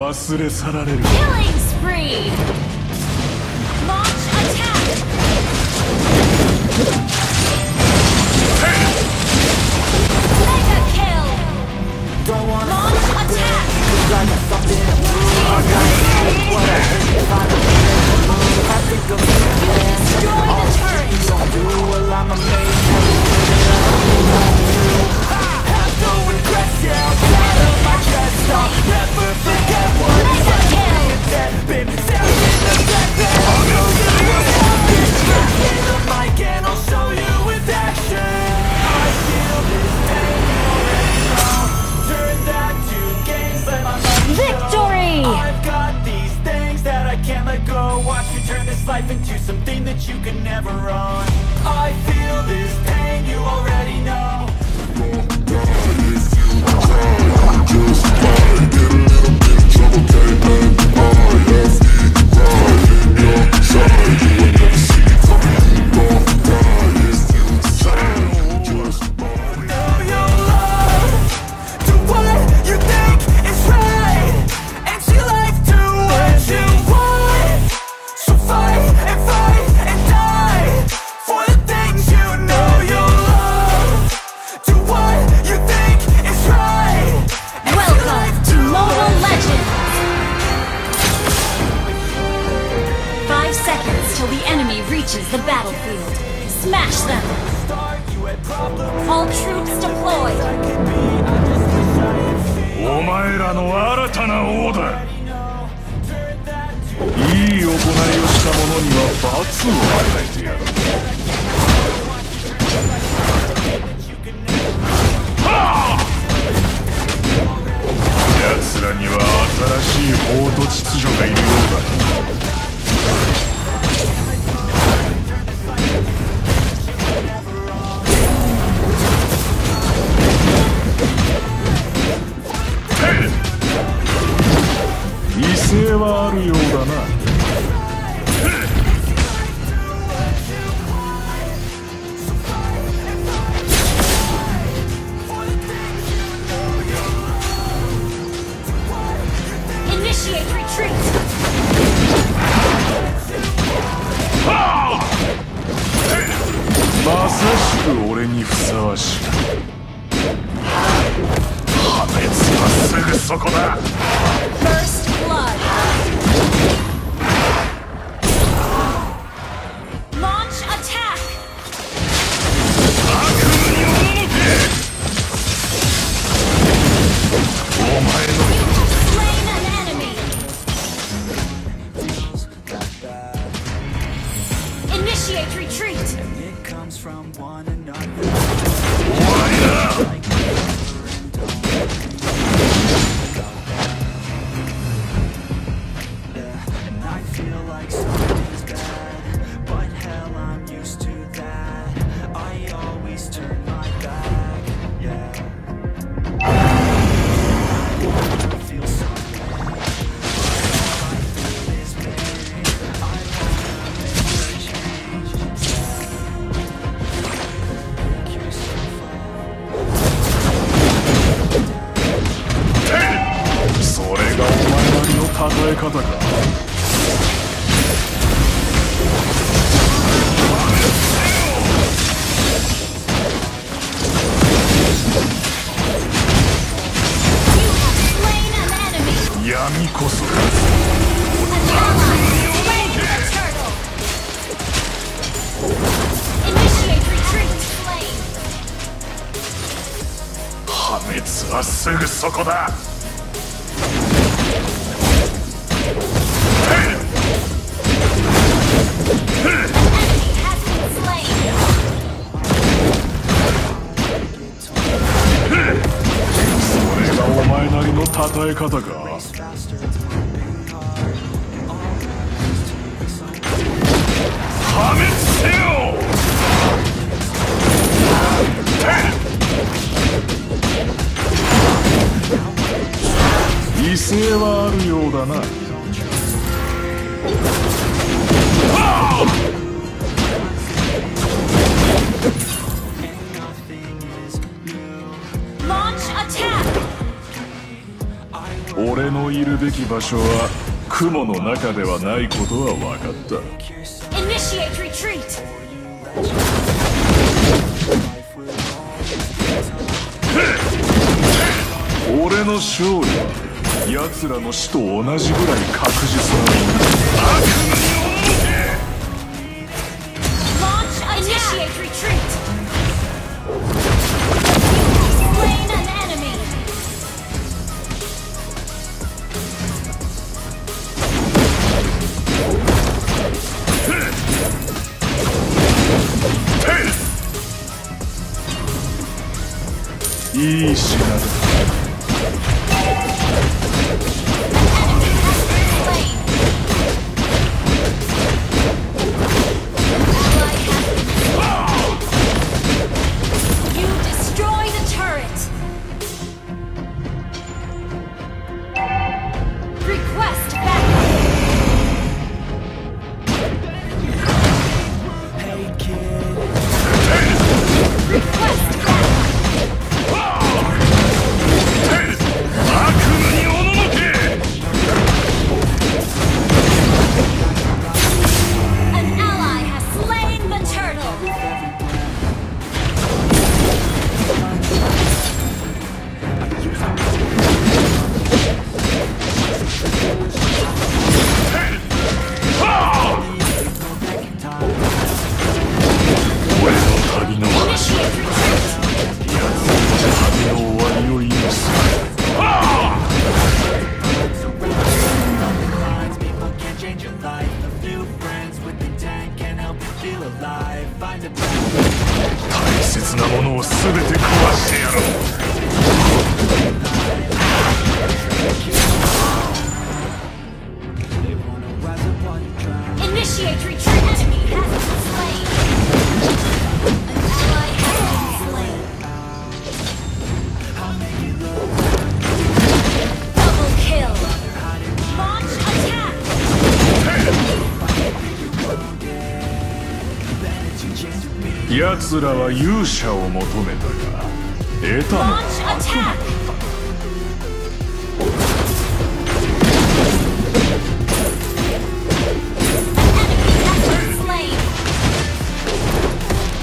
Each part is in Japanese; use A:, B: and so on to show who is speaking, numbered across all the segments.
A: 忘れ去られる
B: Killing spree! Launch attack! Mega kill! Launch attack! Destroy the turret!
C: life into something that you can never run. I feel this pain you already know Just fight, get
B: a
C: little
B: bit
C: of
B: trouble, baby. Seconds till the enemy reaches the battlefield. Smash them! All troops deployed!
A: お前らの新たな王だ
C: know Turn that to
A: いい行いをした者には罰を与えてやるはあ奴らには新しい法と秩序がいるようだはすぐそこだ
B: First blood! Launch attack!
A: 悪夢に赴けお前の
B: Slain an enemy! Initiate retreat!
C: It comes from one another
A: 終 そこだ。れがお前なりの讃え方か。だな。俺のいるべき場所は雲の中ではないことは分かった。
B: Initiate retreat!
A: の勝利は奴らの死と同じぐらい確実なもの。だ悪夢を全奴らは勇者を求めたが得たの
B: か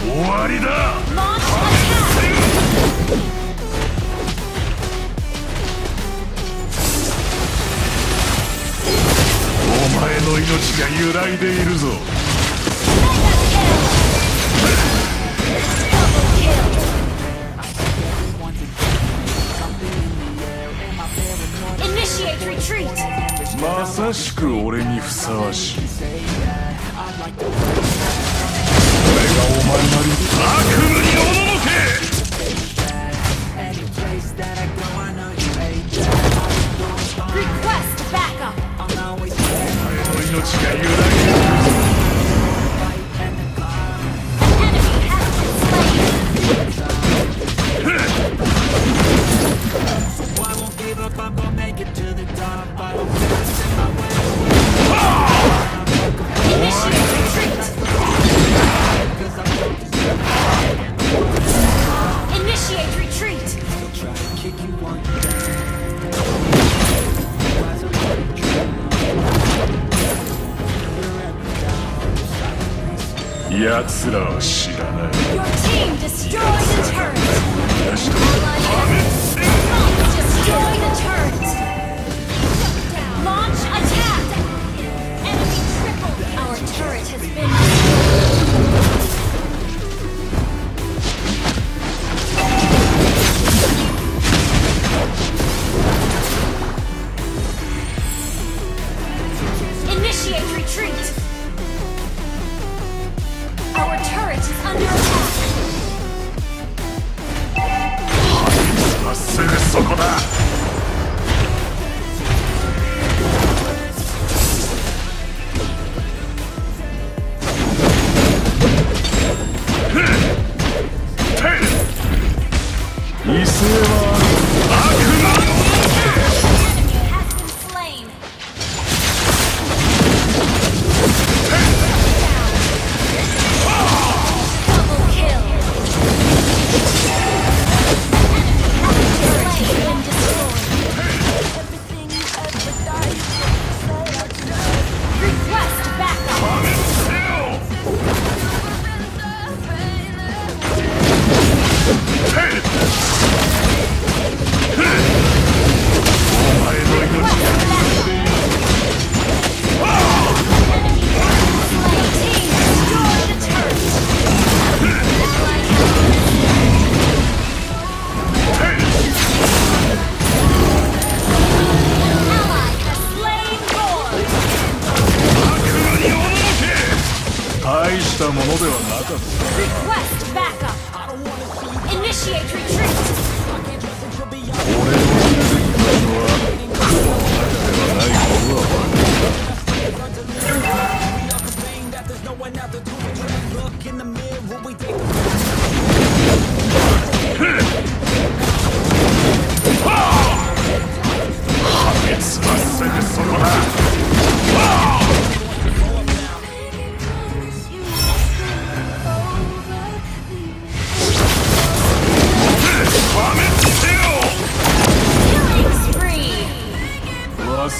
A: お前の命が揺らいでいるぞ。まさしく俺にふさわしい俺がお前なり悪夢におののけ.お前の命が揺らい 奴らは知らない
B: Your team destroyed the turret!
A: 出した
B: Ally has destroy the turret! Launch attack! Enemy triple! Our turret has been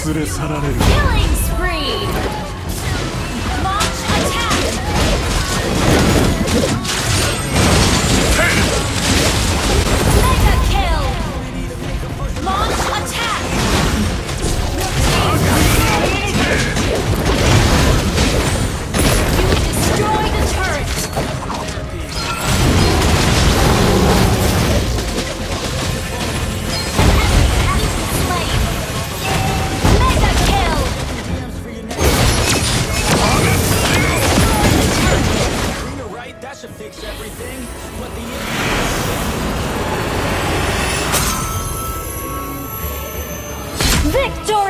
B: 連れ去られる。
D: Black Joe!